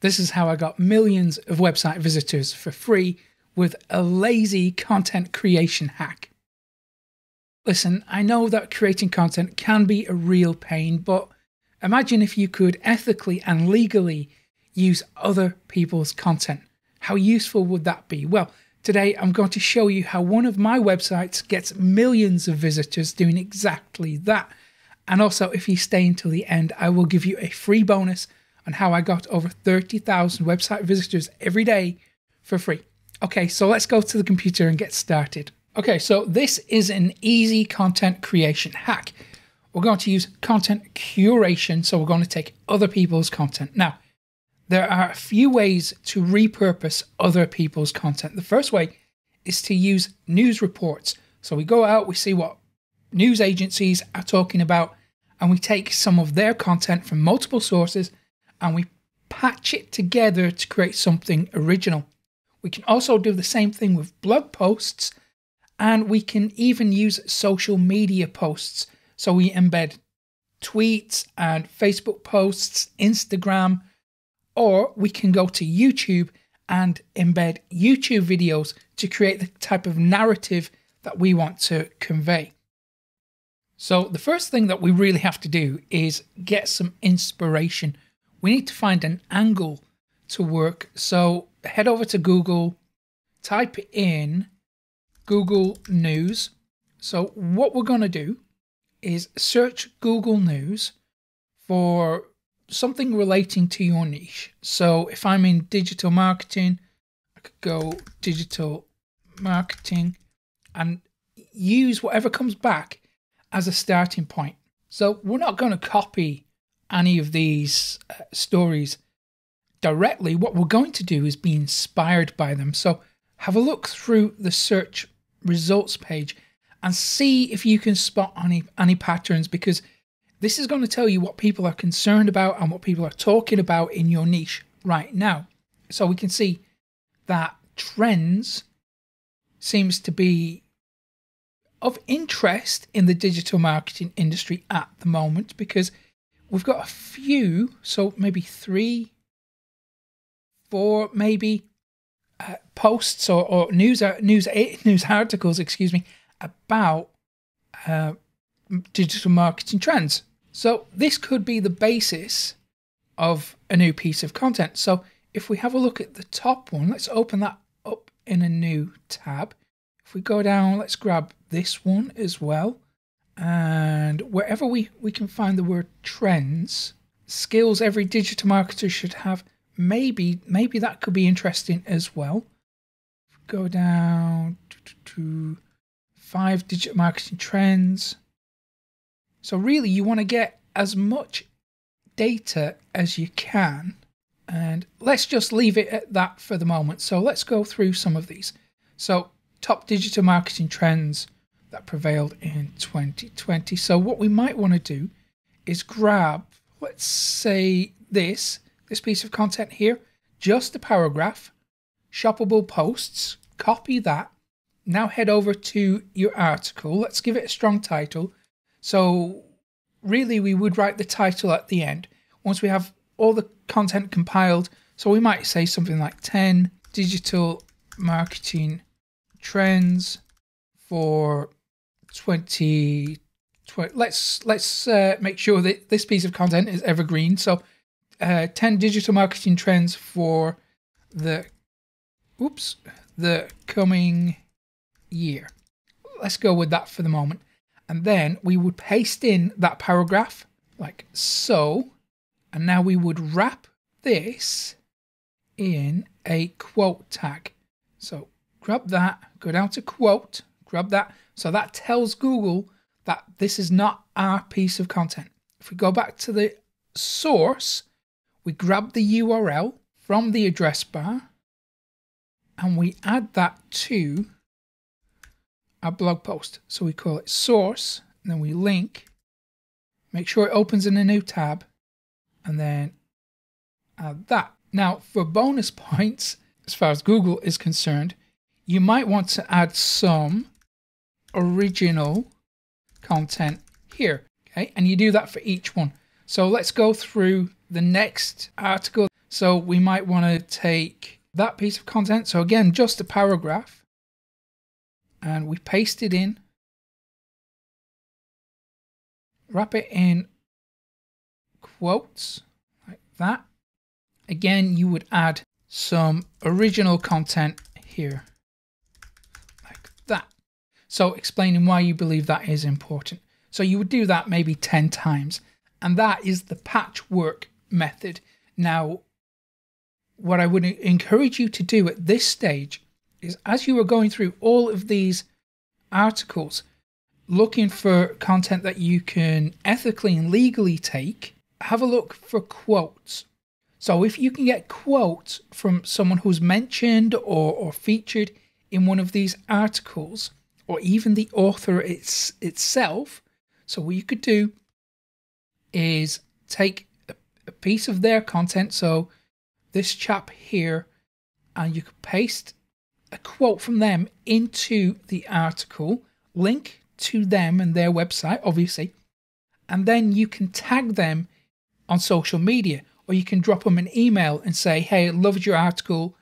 This is how I got millions of website visitors for free with a lazy content creation hack. Listen, I know that creating content can be a real pain, but imagine if you could ethically and legally use other people's content. How useful would that be? Well, today I'm going to show you how one of my websites gets millions of visitors doing exactly that. And also, if you stay until the end, I will give you a free bonus on how I got over 30,000 website visitors every day for free. Okay, so let's go to the computer and get started. Okay, so this is an easy content creation hack. We're going to use content curation, so we're going to take other people's content. Now, there are a few ways to repurpose other people's content. The first way is to use news reports. So we go out, we see what news agencies are talking about, and we take some of their content from multiple sources and we patch it together to create something original. We can also do the same thing with blog posts, and we can even use social media posts. So we embed tweets and Facebook posts, Instagram, or we can go to YouTube and embed YouTube videos to create the type of narrative that we want to convey. So, the first thing that we really have to do is get some inspiration. We need to find an angle to work. So, head over to Google, type in Google News. So, what we're going to do is search Google News for something relating to your niche. So, if I'm in digital marketing, I could go digital marketing and use whatever comes back as a starting point. So, we're not going to copy any of these uh, stories directly, what we're going to do is be inspired by them. So have a look through the search results page and see if you can spot any any patterns because this is going to tell you what people are concerned about and what people are talking about in your niche right now. So we can see that trends seems to be of interest in the digital marketing industry at the moment because we've got a few, so maybe three four, maybe uh, posts or, or news uh, news eh, news articles, excuse me, about uh, digital marketing trends. So this could be the basis of a new piece of content. So if we have a look at the top one, let's open that up in a new tab. If we go down, let's grab this one as well. And wherever we, we can find the word trends, skills every digital marketer should have maybe maybe that could be interesting as well. Go down to five digit marketing trends. So really you want to get as much data as you can. And let's just leave it at that for the moment. So let's go through some of these. So top digital marketing trends that prevailed in 2020. So what we might want to do is grab, let's say this, this piece of content here, just a paragraph, shoppable posts, copy that. Now head over to your article. Let's give it a strong title. So, really, we would write the title at the end once we have all the content compiled. So, we might say something like 10 digital marketing trends for 20. 20 let's let's uh, make sure that this piece of content is evergreen. So uh, 10 digital marketing trends for the oops the coming year let's go with that for the moment and then we would paste in that paragraph like so and now we would wrap this in a quote tag so grab that go down to quote grab that so that tells google that this is not our piece of content if we go back to the source we grab the URL from the address bar and we add that to our blog post. So we call it source, and then we link, make sure it opens in a new tab, and then add that. Now, for bonus points, as far as Google is concerned, you might want to add some original content here. Okay, and you do that for each one. So let's go through the next article. So we might want to take that piece of content. So again, just a paragraph. And we paste it in. Wrap it in quotes like that. Again, you would add some original content here. So explaining why you believe that is important. So you would do that maybe 10 times. And that is the patchwork method. Now, what I would encourage you to do at this stage is as you are going through all of these articles, looking for content that you can ethically and legally take, have a look for quotes. So if you can get quotes from someone who's mentioned or, or featured in one of these articles, or even the author it's, itself, so what you could do is take a, a piece of their content. So this chap here, and you could paste a quote from them into the article, link to them and their website, obviously, and then you can tag them on social media, or you can drop them an email and say, "Hey, I loved your article.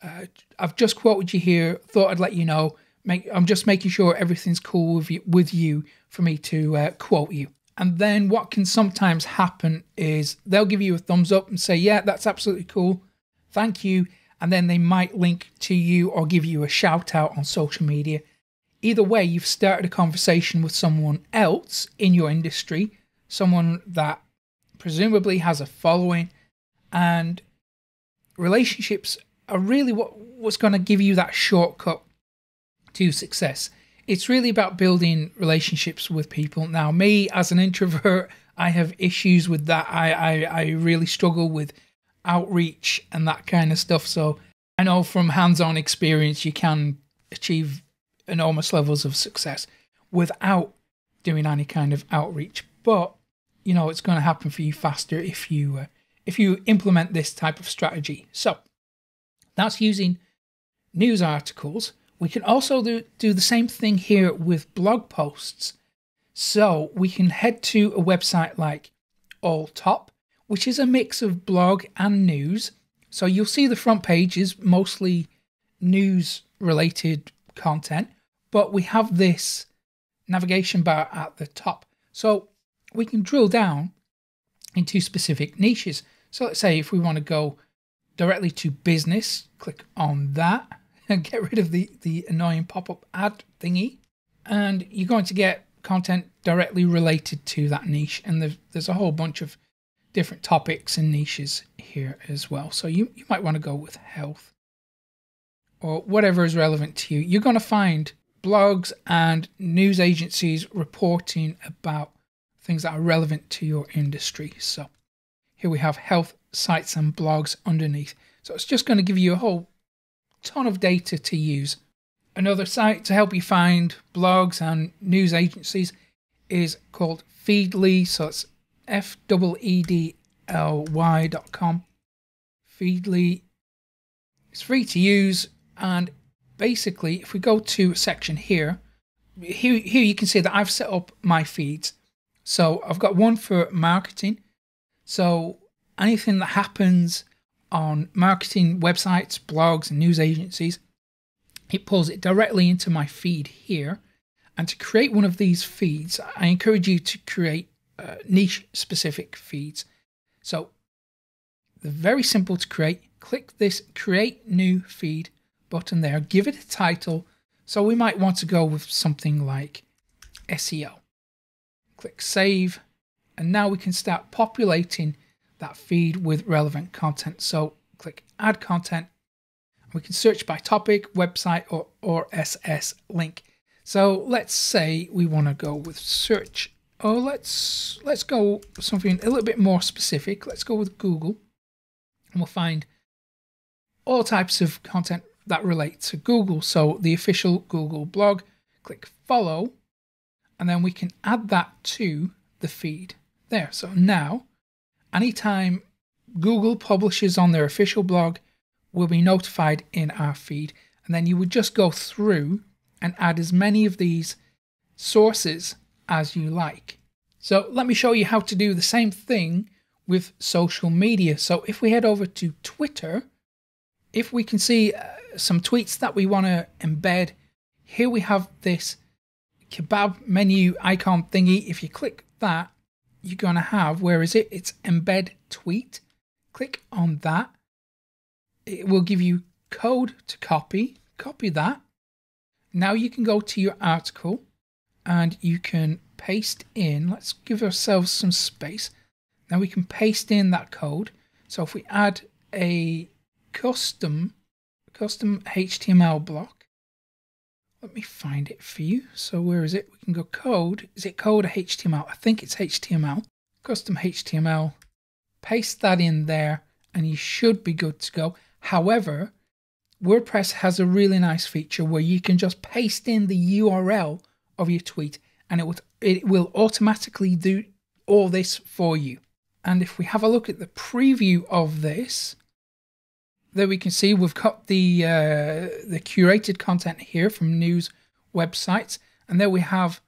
Uh, I've just quoted you here. Thought I'd let you know. Make, I'm just making sure everything's cool with you, with you for me to uh, quote you." And then what can sometimes happen is they'll give you a thumbs up and say, yeah, that's absolutely cool. Thank you. And then they might link to you or give you a shout out on social media. Either way, you've started a conversation with someone else in your industry, someone that presumably has a following, and relationships are really what, what's going to give you that shortcut to success it's really about building relationships with people. Now, me as an introvert, I have issues with that. I, I, I really struggle with outreach and that kind of stuff. So I know from hands on experience, you can achieve enormous levels of success without doing any kind of outreach. But you know it's going to happen for you faster if you uh, if you implement this type of strategy. So that's using news articles we can also do, do the same thing here with blog posts. So we can head to a website like Alltop, which is a mix of blog and news. So you'll see the front page is mostly news related content, but we have this navigation bar at the top. So we can drill down into specific niches. So let's say if we want to go directly to business, click on that get rid of the, the annoying pop up ad thingy. And you're going to get content directly related to that niche. And there's, there's a whole bunch of different topics and niches here as well. So you, you might want to go with health or whatever is relevant to you. You're going to find blogs and news agencies reporting about things that are relevant to your industry. So here we have health sites and blogs underneath. So it's just going to give you a whole ton of data to use. Another site to help you find blogs and news agencies is called Feedly. So it's F E E D L Y dot com. Feedly is free to use, and basically, if we go to a section here, here, here you can see that I've set up my feeds. So I've got one for marketing. So anything that happens on marketing websites, blogs, and news agencies. It pulls it directly into my feed here. And to create one of these feeds, I encourage you to create uh, niche specific feeds. So they're very simple to create. Click this create new feed button there, give it a title. So we might want to go with something like SEO. Click save, and now we can start populating that feed with relevant content. So click add content. We can search by topic, website, or, or SS link. So let's say we want to go with search. Oh, let's let's go something a little bit more specific. Let's go with Google, and we'll find all types of content that relate to Google. So the official Google blog. Click follow, and then we can add that to the feed there. So now anytime Google publishes on their official blog, we'll be notified in our feed. And then you would just go through and add as many of these sources as you like. So let me show you how to do the same thing with social media. So if we head over to Twitter, if we can see uh, some tweets that we want to embed, here we have this kebab menu icon thingy. If you click that, you're going to have, where is it? It's embed tweet. Click on that. It will give you code to copy. Copy that. Now you can go to your article and you can paste in. Let's give ourselves some space. Now we can paste in that code. So if we add a custom custom HTML block, let me find it for you. So where is it? We can go code. Is it code or HTML? I think it's HTML. Custom HTML. Paste that in there and you should be good to go. However, WordPress has a really nice feature where you can just paste in the URL of your tweet and it will, it will automatically do all this for you. And if we have a look at the preview of this, there we can see we've got the uh, the curated content here from news websites, and there we have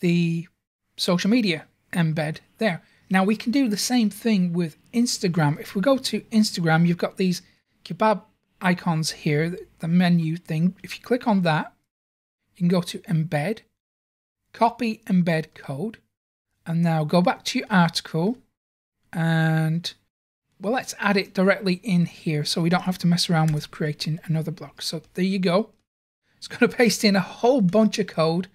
the social media embed there. Now we can do the same thing with Instagram. If we go to Instagram, you've got these kebab icons here, the menu thing. If you click on that, you can go to embed, copy embed code, and now go back to your article and well, let's add it directly in here so we don't have to mess around with creating another block. So there you go. It's going to paste in a whole bunch of code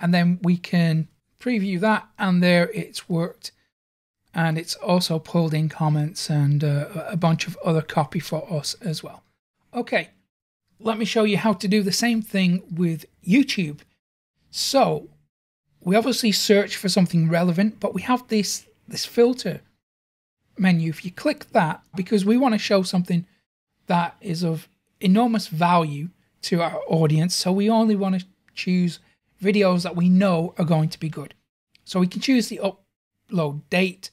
and then we can preview that and there it's worked. And it's also pulled in comments and uh, a bunch of other copy for us as well. Okay, let me show you how to do the same thing with YouTube. So we obviously search for something relevant, but we have this, this filter menu, if you click that, because we want to show something that is of enormous value to our audience, so we only want to choose videos that we know are going to be good. So we can choose the upload date.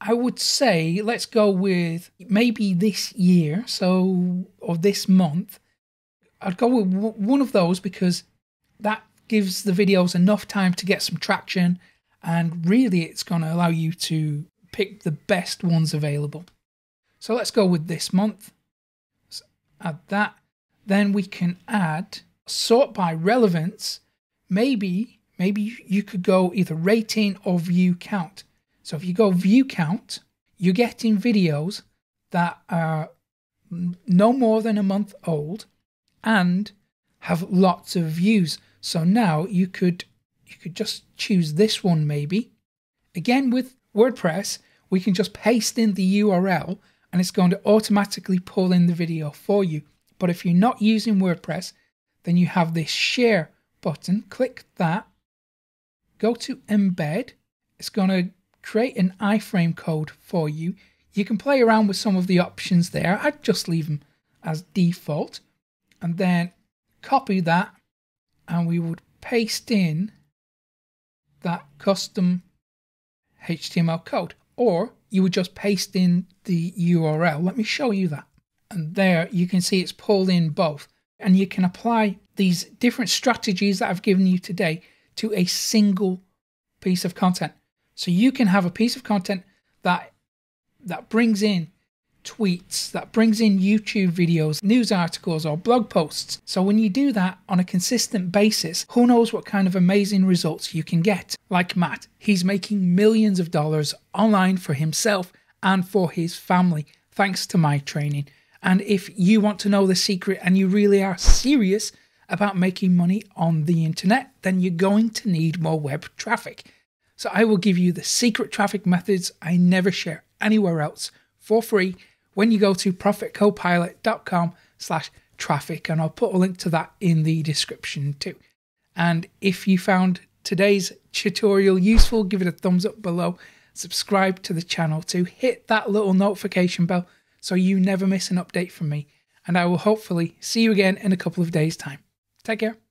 I would say let's go with maybe this year, so or this month. I'd go with one of those because that gives the videos enough time to get some traction and really it's going to allow you to pick the best ones available. So let's go with this month. Let's add that. Then we can add sort by relevance. Maybe, maybe you could go either rating or view count. So if you go view count, you're getting videos that are no more than a month old and have lots of views. So now you could you could just choose this one maybe. Again with WordPress, we can just paste in the URL and it's going to automatically pull in the video for you. But if you're not using WordPress, then you have this share button. Click that, go to embed. It's going to create an iframe code for you. You can play around with some of the options there. I'd just leave them as default and then copy that and we would paste in that custom HTML code. Or you would just paste in the URL. Let me show you that. And there you can see it's pulled in both. And you can apply these different strategies that I've given you today to a single piece of content. So you can have a piece of content that that brings in tweets, that brings in YouTube videos, news articles, or blog posts. So when you do that on a consistent basis, who knows what kind of amazing results you can get. Like Matt, he's making millions of dollars online for himself and for his family, thanks to my training. And if you want to know the secret and you really are serious about making money on the internet, then you're going to need more web traffic. So I will give you the secret traffic methods I never share anywhere else for free when you go to profitcopilot.com slash traffic and I'll put a link to that in the description too. And if you found today's tutorial useful, give it a thumbs up below, subscribe to the channel to hit that little notification bell so you never miss an update from me. And I will hopefully see you again in a couple of days' time. Take care.